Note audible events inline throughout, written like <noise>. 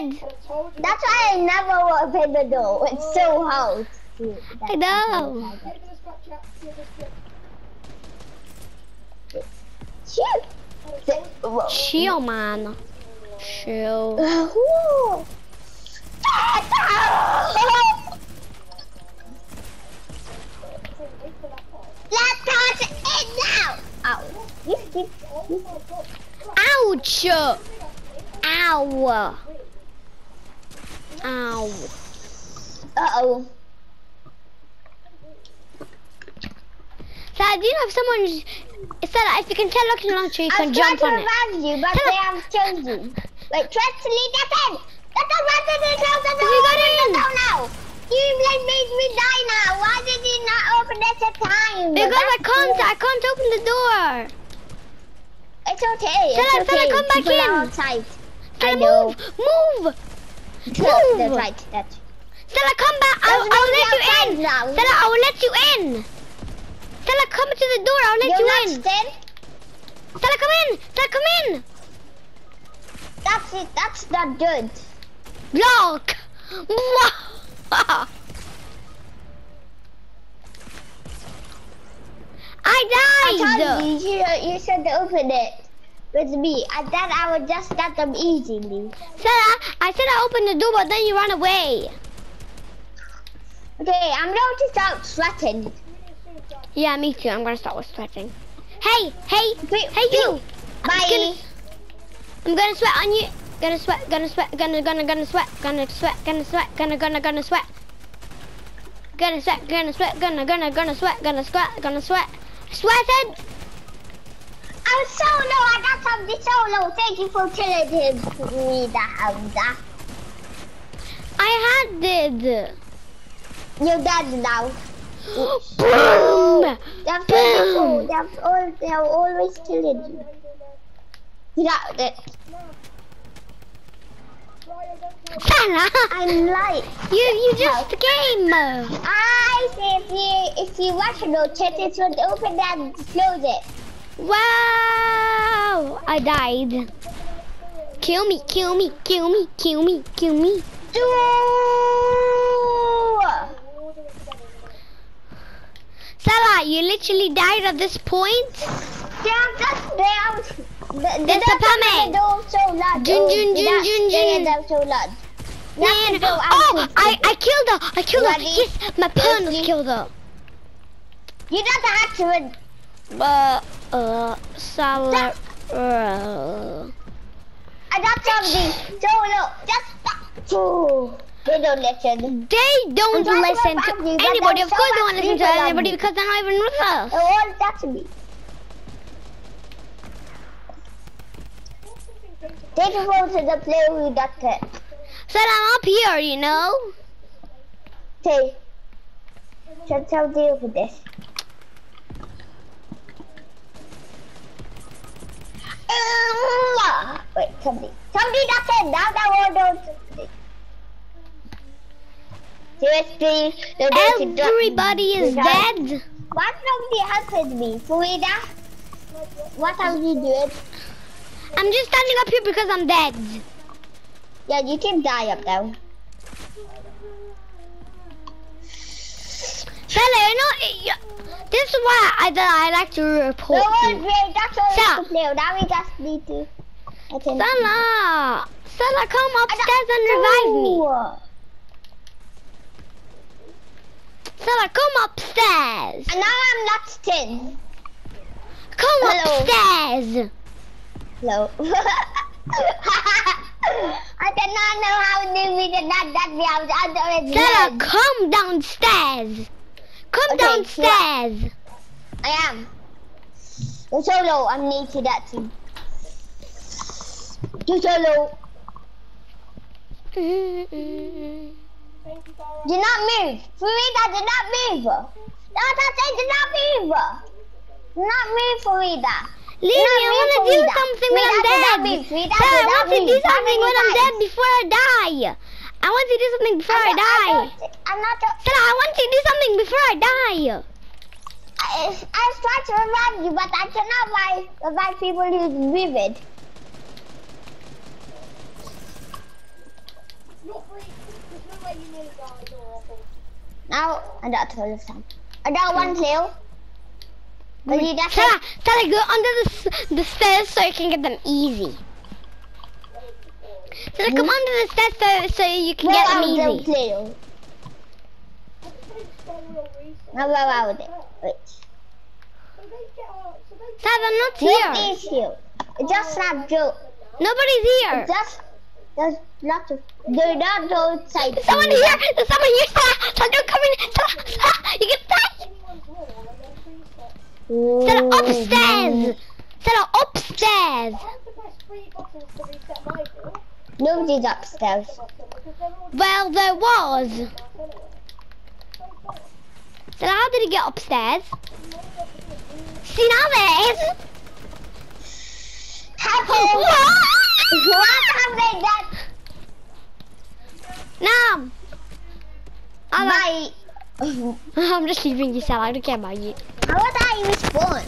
dead. That's why I never open the door. It's so hard. I know. Shit. Chill, man. Chill. Let's toss it now. Ow. Ouch! Ow! Ow. Uh oh. Dad, you know if someone's... Stella, if you can tell Lucky Launcher, you can jump on to it. revive you, but Tell they have chosen. Wait, try to lead that in. Let us run to the close the door. We in. the door now. You like made me die now. Why did you not open it at time? Because I can't, cool. I can't open the door. It's okay. It's Stella, okay. come back People are in. outside. Stella, I know. move, move. That's right. That's. Stella, come back. I'll, I'll let you in. now. Stella, I will let you in. Stella, come to the door. I'll let You're you not in. still. Stella, come in. Stella, come in. That's it. That's not good. Lock. <laughs> I I died. told you, you you should open it with me. I thought I would just get them easily. Stella, I said I opened the door, but then you ran away. Okay, I'm going to start sweating. Yeah, me too. I'm gonna start with sweating. Hey, hey, Wait, hey, you. Bye. I'm gonna, I'm gonna sweat on you. Gonna sweat, gonna sweat, gonna, gonna, gonna sweat, gonna sweat, gonna sweat, gonna, gonna, gonna sweat. Gonna sweat, gonna sweat, gonna, gonna, gonna sweat, gonna sweat, gonna sweat. Sweated. I'm solo. I got something solo. Thank you for killing him. Me, the Hamza. I had it. You're dead now. <gasps> Boom. They're beautiful. They're, all, they're always killing you. Yeah, that, Stella, I'm like. you, you just came. I say if you if you watch no chat, it should open and close it. Wow. I died. Kill me, kill me, kill me, kill me, kill me. Stella, you literally died at this point. Down, that's down. The, the There's a Pame. door so. Jun, jun, jun, jun, jun. are so loud. Oh, you have to Man, oh, I, I killed her. I killed her. Yes, my pen Ready? killed her. You don't have to. Uh, uh. Uh, I got something. Solo. Just stop. Oh, They don't listen. they don't to listen to anybody. Of course, they won't listen to anybody because they're not even with us. They all touch me. They just go to play with that cat. Said I'm up here, you know. Say, should tell deal with this. Wait, somebody. Somebody that's it. Now that one don't. Seriously, they're going to drop- Everybody is dead. Why nobody helping me? Farida? What are you doing? I'm just standing up here because I'm dead. Yeah, you can die up there. Stella, you know, this is why I, that I like to report one you. great, that's all to play. Now we just need to attend. Stella, Stella, come upstairs and revive me. Stella, come upstairs. And now I'm not 10. Come Hello. upstairs. Hello. <laughs> I did not know how new we did not that me. I was under his Stella, come downstairs. Come Okay, downstairs. I am. You're solo. I'm that team. You solo. Do not move. Farida, do not move. That's I say, do not move. Do not move, Farida. Leave me, I want to do something when I'm dead. Farida, I want to do something when I'm dead before I die. I want to do something before I I'm die. I'm not-. Stella, I want to do something before I die. I, I was trying to revive you, but I cannot revive, revive people who's vivid. Now I got all of them. I got one mm. kill. Will you dash Stella, it? Stella, go under the, the stairs so you can get them easy. Stella, come Hmm? under the stairs so, so you can Go get out them the easy. kill. Now go out with it. Wait. Stella, I'm not here. Nobody's here. It's just not Joe. Nobody's here. Just there's lots of they're not outside. There's someone here. There's someone here. Stella, Stella, don't come in. Stella, Stella, you get die. Stella, upstairs. Stella, upstairs. Nobody's upstairs. Well, there was. So how did he get upstairs? See, now there is. <laughs> Hello. what happened that No. I'm, my I'm just leaving you, Stella. I don't care about you. how would I respawn?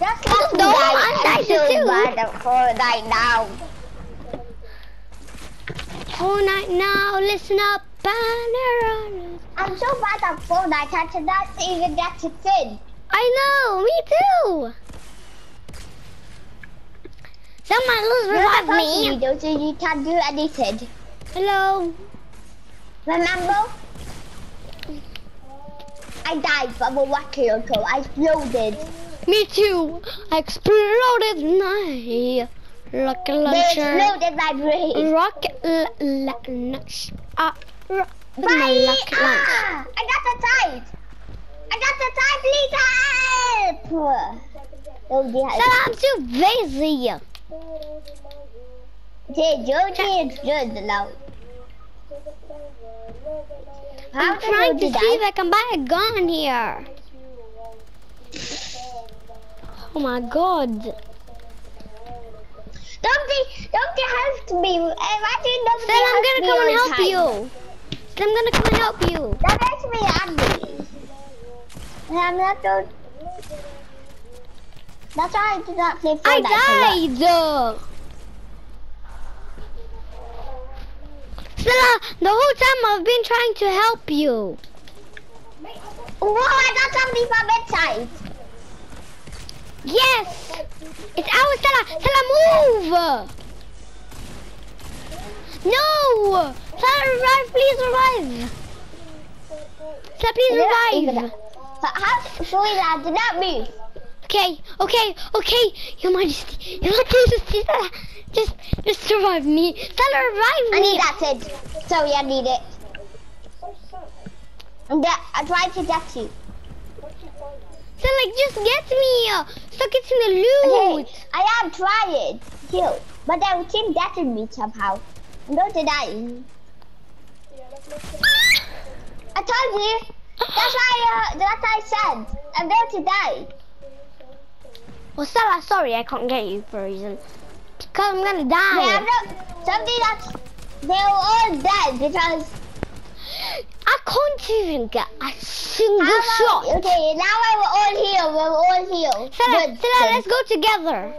Let me No. I'm so too. bad at Fortnite now. All night now, listen up, banner. I'm so bad at Fortnite I cannot even get to fin. I know, me too. Someone will revive me. Video, so you can't do anything. Hello. Remember? I died from a water until I exploded. Me too. I exploded my rocket launcher. exploded my brain. Rocket launch. Ah, ro- my rocket launch. Ah! I got the tide! I got the tide, please help! Oh, yeah. I'm too busy. Okay, Joji is good now. I'm trying to see if? I can buy a gun here. Oh my god. Don't they, don't they help me? Imagine nobody Stella, I'm gonna me come and help time. you. Stella, I'm gonna come and help you. That makes me angry. And I'm not going... That's why I did not play Fortnite. I died. Stella, the whole time I've been trying to help you. Whoa, I got somebody from inside. Yes. It's our Stella. Stella, move. No. Stella, revive. Please revive. Stella, please revive. But how, Selena, did not move. Okay, okay, okay. Your Majesty, Your Majesty, Stella, just, just survive me. Stella, revive me. I need that Sid. Sorry, I need it. I'm, de- I'm trying to get you. Stella, just get me. Stop getting the Okay, loot. I am trying to, but they keep getting me somehow. I'm going to die. I told you. That's why, uh, that's why I said. I'm going to die. Well, Stella, sorry, I can't get you for a reason. Because I'm gonna die. have no, something that's, they're all dead because I can't even get a single How shot. about, okay, now we're all here. We're all here. Stella, Good, good. let's go together.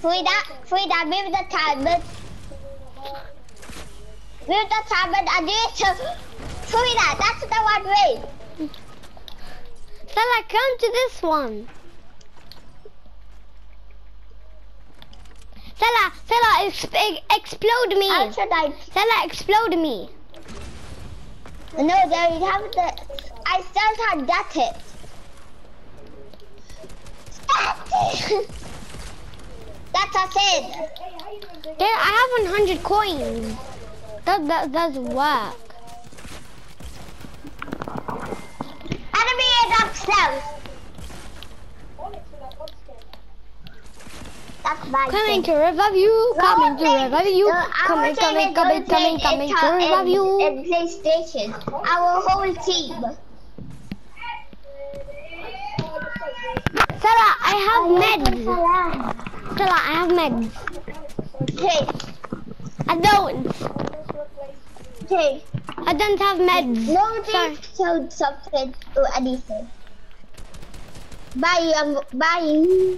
Frida, Frida, move the tablet. Move the tablet and do it to Frida. That's the one way. Stella, come to this one. Stella, ex- explode me. How should I? Explode me. No, there you have the. I still can't get it. That's a sin. There, I have 100 coins. That, that does work. Enemy is upstairs. That's my Coming to revive you. Coming to revive you. Coming, coming, coming, coming, coming in to revive you. PlayStation, our whole team. Stella, I have meds. Stella, I have meds. Hey, I don't. hey. I don't have meds. Nobody showed something or anything. Bye, um, bye.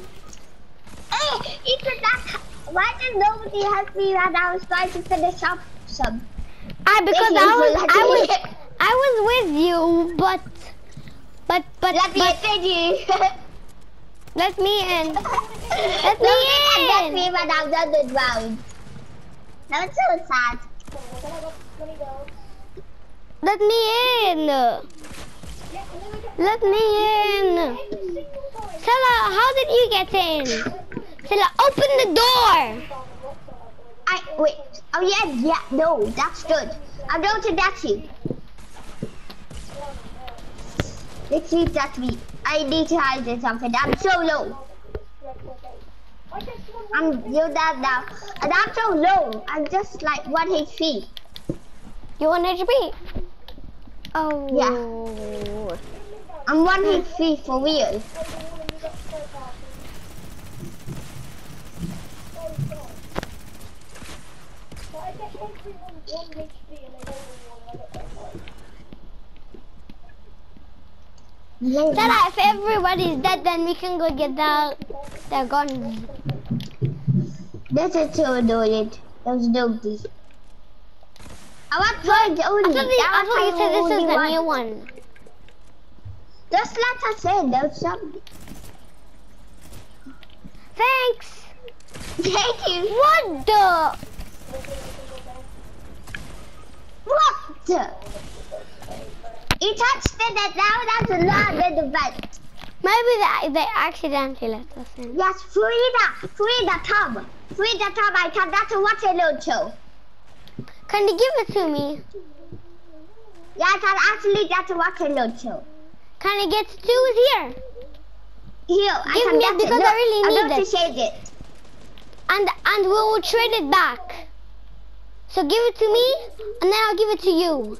<laughs> Hey, it's that. Why did nobody help me when I was trying to finish up some? I because I was I was. I was with you, but but but Let me but attend you. <laughs> let me in. <laughs> Let me Let in. me when I'm done with round. That was so sad. Let me in. Let me in. Stella, how did you get in? Stella, open the door. I wait. Oh yeah, yeah. No, that's good. I'm going to that you. Let's see if that's me. I need to hide in something. I'm so low. I'm you that now, and I'm so low. I'm just like one HP. You want HP? Oh. Yeah. I'm one HP for real. Stella, if everybody's dead, then we can go get the their guns. This is so annoying. Those nobody. I want to I only. thought, the, I thought you said this is one. new one. Just let us in. There's some. Thanks. Thank you. What the? What? You touched it and now that's a lot in the vent. Maybe they, they accidentally let us in. Yes, Frida. Frida, come. Frida, come. I come. That's a watermelon show. Can you give it to me? Yes, and actually that's a watermelon show. Can I get two here? Here, I Give can me get it because it. I really need going to shade it. And and we will trade it back. So give it to me, and then I'll give it to you.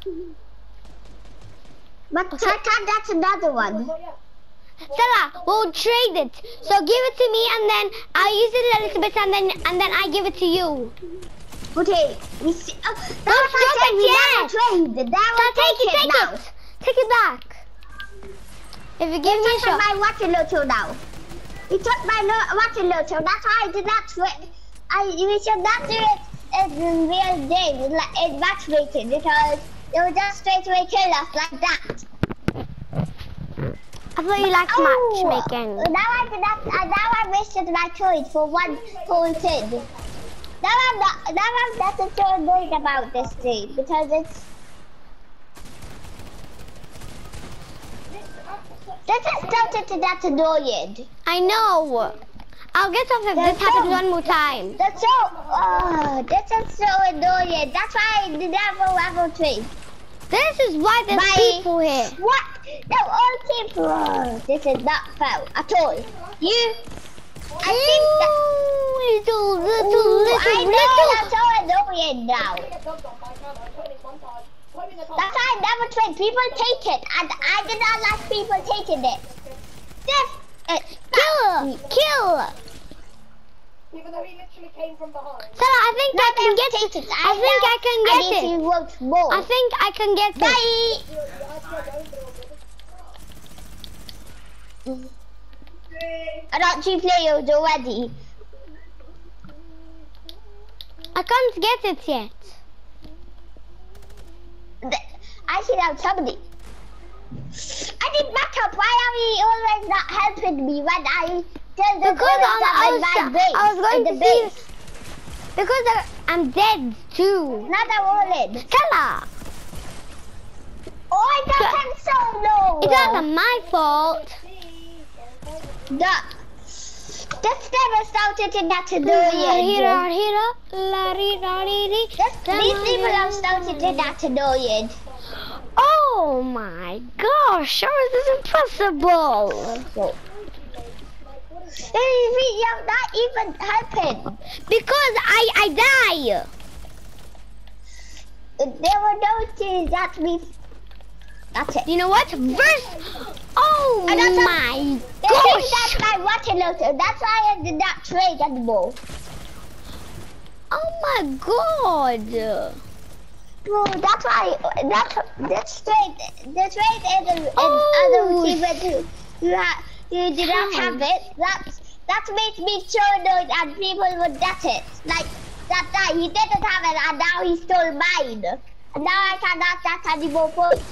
But that's another one. Stella, we'll trade it. So give it to me, and then I'll use it a little bit, and then and then I give it to you. Okay, we see. Uh, Don't drop what I said, it yet. traded. Now So take it, take now. it, take it back. If you give me a He took shot, my watermelon now. You took my watermelon, so that's why I did not trade. I we should not do it in real game, like in matchmaking, because it will just straight away kill us like that. I thought you liked Oh, matchmaking. Now I did not. Uh, now I wasted my choice for one pointed. Now I'm not. Now I'm not so annoyed about this thing because it's. This is something to annoying. I know. I'll get off if There's this happens some- one more time. That's so. Oh, this is so annoying. That's why I never level three. This is why there's Bye. people here. What? No, all people. Oh, this is not fair at all. You. I think that. Ooh, little, little, Ooh, little, I know little. that's so annoying now. That's why I never trade. People take it, and I did not like people taking it. This is Kill, kill. Even though he literally came from behind. Stella, I think I can get it. it. I think I can get need it. to work more. I think I can get it. Bye. I got two players already. I can't get it yet. I should have somebody. I need backup. Why are you always not helping me when I tell the Because I, I, in was, my base? I was going to the see. base. Because I, I'm dead too. Not a wallet. Stella, Oh, I got him solo. it's not my fault. The this never started in that annoying. hira, la, ri, ra, ri, ri. This, these people have started in that annoying. Oh my gosh, how is this impossible? They have not even happened. Because I, I die. There were no things that we. That's it. You know what? Verse. Oh And that's my gosh. that's my watermelon. That's why I did not trade at anymore. Oh my god. Bro, that's why that's that's trade. The trade is in, in Oh, other team too. You have you did not have it. That's that makes me so annoyed, and people would get it. Like that guy, he didn't have it, and now he stole mine. And now I cannot that anymore. But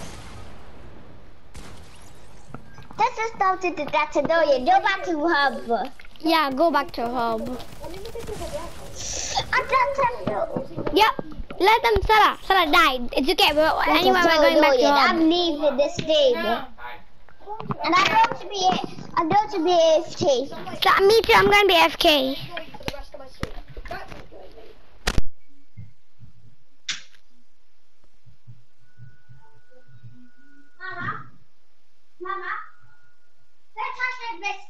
this is to the Datanoia. Go back to hub. Yeah, go back to hub. And Datanoia. Yep. Let them Salah. Salah died. It's okay. We're, anyway, we're going back to hub. I'm leaving this game. And I'm going to be, I'm going to be AFK. So, me too. I'm going to be FK. for the rest of my sleep. That's good. Mama, Mama, let's hashtag this